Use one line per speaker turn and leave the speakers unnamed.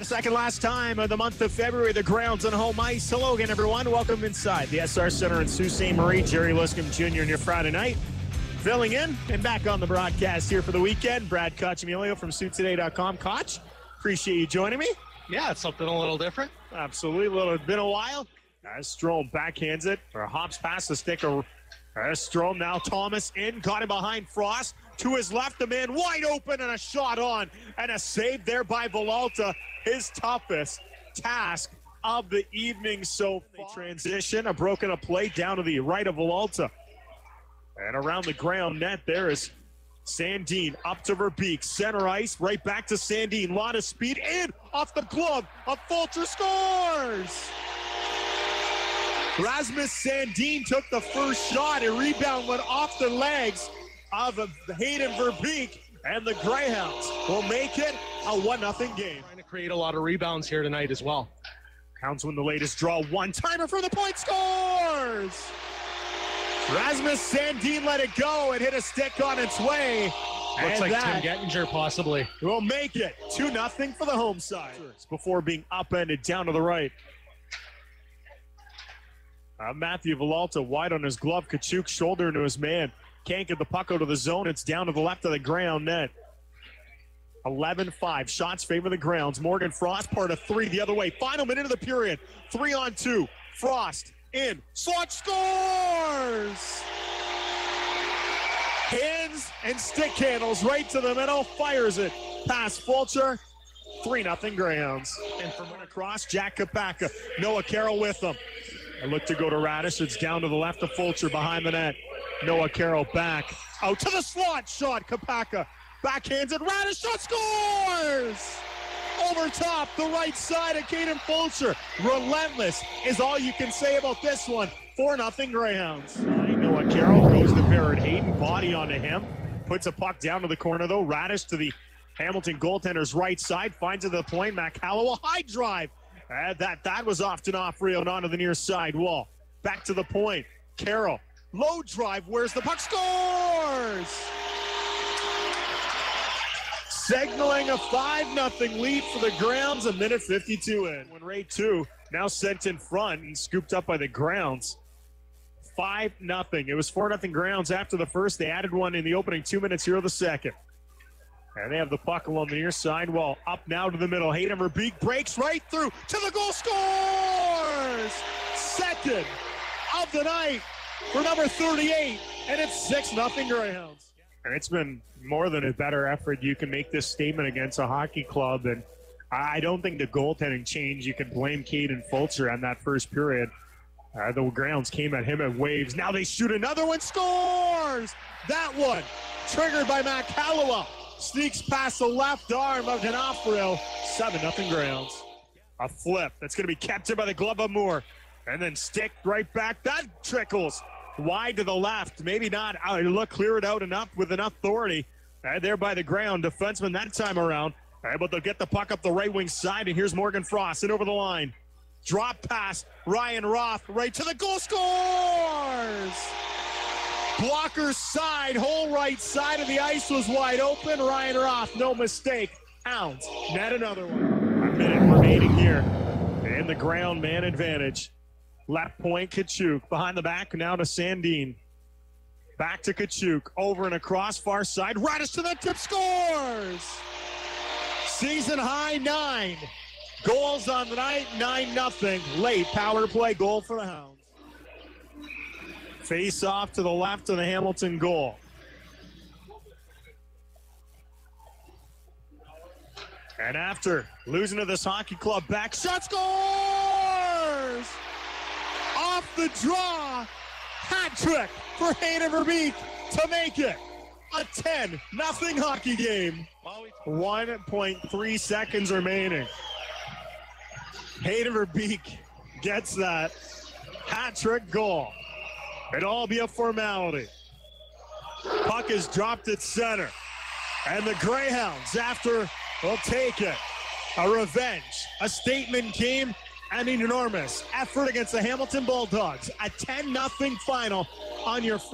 the second last time of the month of February, the grounds on home ice. Hello again, everyone. Welcome inside the Essar Centre in Sault Ste. Marie. Jerry Luscombe Jr. on your Friday night. Filling in and back on the broadcast here for the weekend. Brad Koch-Emilio from SooToday.com. Koch, appreciate you joining me.
Yeah, it's something a little different.
Absolutely. A little, it's been a while. As Strome backhands it, or hops past the stick as Strome now Thomas in, got him behind Frost. To his left, the man wide open and a shot on. And a save there by Villalta. His toughest task of the evening so far. Transition, a broken up play down to the right of Villalta. And around the ground net, there is Sandin up to Verbeek, center ice, right back to Sandin. Lot of speed in off the glove of Fulcher scores. Rasmus Sandin took the first shot. A rebound went off the legs of Hayden Verbeek, and the Greyhounds will make it a 1 0 game.
Trying to create a lot of rebounds here tonight as well.
Hounds win the latest draw. One timer for the point scores. Rasmus Sandin let it go and hit a stick on its way.
Looks
and
like Tim Gettinger possibly.
will make it 2 0 for the home side before being upended down to the right. Uh, Matthew Villalta wide on his glove. Katchouk shoulder into his man. Can't get the puck out of the zone. It's down to the left of the ground net. 11 5. Shots favor the grounds. Morgan Frost, part of three the other way. Final minute of the period. Three on two. Frost in. Slot scores! Hands and stick handles right to the middle. Fires it Pass Fulcher. 3 0 grounds. And from across, Jack Kopacka. Noah Carroll with them. I look to go to Raddysh. It's down to the left of Fulcher behind the net. Noah Carroll back. Out to the slot shot. Kopacka backhands it. Raddysh shot scores! Over top, the right side of Kaden Fulcher. Relentless is all you can say about this one. 4 0 Greyhounds. Noah Carroll goes to Barrett Hayden. Body onto him. Puts a puck down to the corner though. Raddysh to the Hamilton goaltender's right side. Finds it to the point. Mac Hallow, a high drive. Uh, that that was often off Rio and onto the near side wall. Back to the point. Carroll, low drive. Where's the puck? Scores! Signaling a 5 0 lead for the grounds, a minute 52 in. When Ray 2 now sent in front and scooped up by the grounds. 5 0. It was 4 0 grounds after the first. They added one in the opening two minutes here of the second. And they have the puck along the near side wall. Up now to the middle. Hayden Verbeek breaks right through to the goal. Scores! Second of the night for number 38. And it's 6 nothing Greyhounds. And it's been more than a better effort. You can make this statement against a hockey club. And I don't think the goaltending change, You can blame Kaden Fulcher on that first period. Uh, the grounds came at him at waves. Now they shoot another one. Scores! That one triggered by Mac Hollowell sneaks past the left arm of D'Onofrio. 7 nothing grounds. A flip that's going to be captured by the glove of Moore. And then stick right back. That trickles wide to the left. Maybe not. Uh, look, clear it out enough with enough authority. Uh, there by the ground. Defenseman that time around. Able to get the puck up the right wing side. And here's Morgan Frost and over the line. Drop pass. Ryan Roth right to the goal. Scores! Blocker side, whole right side of the ice was wide open. Ryan Roth, no mistake. Hounds, net another one. A minute remaining here. And the ground man advantage. Left point, Katchouk. Behind the back, now to Sandin. Back to Katchouk. Over and across, far side. Raddysh to the tip, scores! Season high nine. Goals on the night, 9 nothing. Late power play goal for the Hounds. Face off to the left of the Hamilton goal. And after losing to this hockey club back, shot scores! The draw, hat trick for Hayden Verbeek to make it a 10 nothing hockey game. 1.3 seconds remaining. Hayden Verbeek gets that hat trick goal. It'll all be a formality. Puck is dropped at center. And the Greyhounds, after, will take it. A revenge, a statement game, and an enormous effort against the Hamilton Bulldogs. A 10 0 final on your